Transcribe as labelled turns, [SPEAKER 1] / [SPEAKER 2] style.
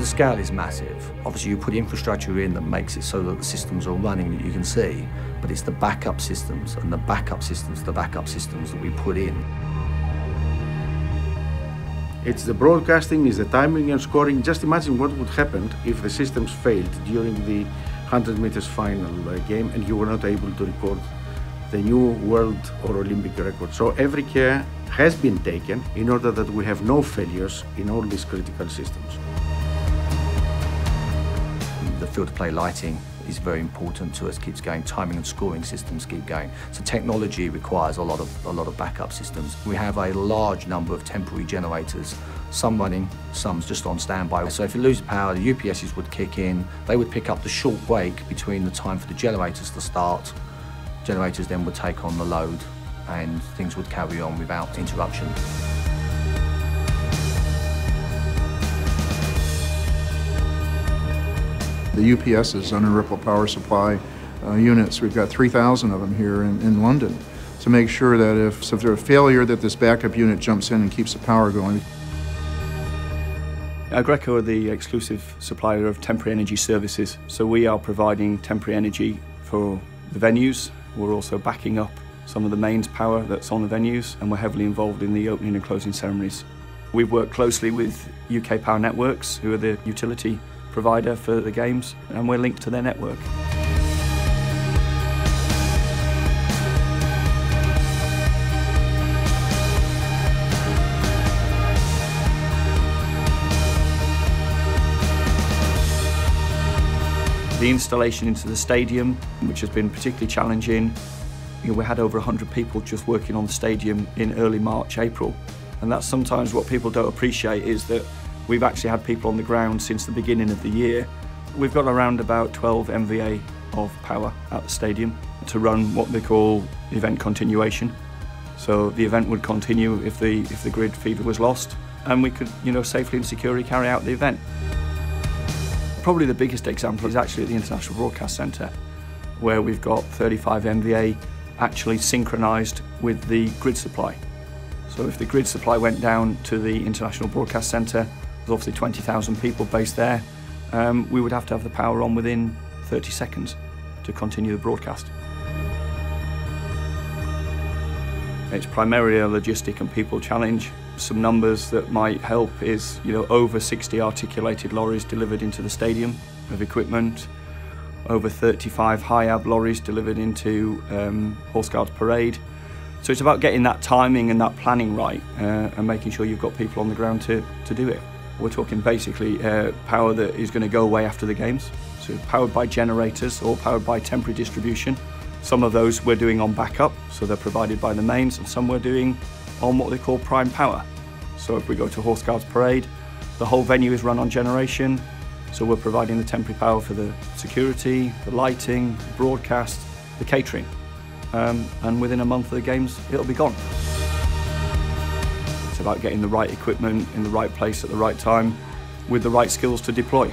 [SPEAKER 1] the scale is massive. Obviously, you put infrastructure in that makes it so that the systems are running that you can see, but it's the backup systems and the backup systems, the backup systems that we put in.
[SPEAKER 2] It's the broadcasting, it's the timing and scoring. Just imagine what would happen if the systems failed during the 100 meters final uh, game and you were not able to record the new world or Olympic record. So every care has been taken in order that we have no failures in all these critical systems.
[SPEAKER 1] The field of play lighting is very important to us, keeps going, timing and scoring systems keep going. So technology requires a lot of, a lot of backup systems. We have a large number of temporary generators, some running, some just on standby. So if you lose power, the UPSs would kick in, they would pick up the short break between the time for the generators to start. Generators then would take on the load and things would carry on without interruption.
[SPEAKER 3] The UPSs, Ripple power supply uh, units, we've got 3,000 of them here in, in London to make sure that if, so if there's a failure that this backup unit jumps in and keeps the power going.
[SPEAKER 4] Aggreko are the exclusive supplier of temporary energy services, so we are providing temporary energy for the venues. We're also backing up some of the mains power that's on the venues, and we're heavily involved in the opening and closing ceremonies. We've worked closely with UK Power Networks, who are the utility provider for the games, and we're linked to their network. The installation into the stadium, which has been particularly challenging, you know, we had over 100 people just working on the stadium in early March, April. And that's sometimes what people don't appreciate is that we've actually had people on the ground since the beginning of the year. We've got around about 12 MVA of power at the stadium to run what they call event continuation. So the event would continue if the, if the grid feeder was lost and we could you know, safely and securely carry out the event. Probably the biggest example is actually at the International Broadcast Centre, where we've got 35 MVA actually synchronised with the grid supply. So if the grid supply went down to the International Broadcast Centre, there's obviously 20,000 people based there, um, we would have to have the power on within 30 seconds to continue the broadcast. It's primarily a logistic and people challenge. Some numbers that might help is, you know, over 60 articulated lorries delivered into the stadium of equipment, over 35 HIAB lorries delivered into um, Horse Guards Parade. So it's about getting that timing and that planning right uh, and making sure you've got people on the ground to, to do it. We're talking basically uh, power that is going to go away after the games. So powered by generators or powered by temporary distribution. Some of those we're doing on backup, so they're provided by the mains, and some we're doing on what they call prime power. So if we go to Horse Guards Parade, the whole venue is run on generation, so we're providing the temporary power for the security, the lighting, the broadcast, the catering. Um, and within a month of the games, it'll be gone. About getting the right equipment in the right place at the right time with the right skills to deploy.